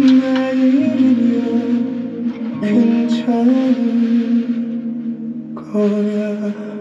음. 내일이면 괜찮을 거야.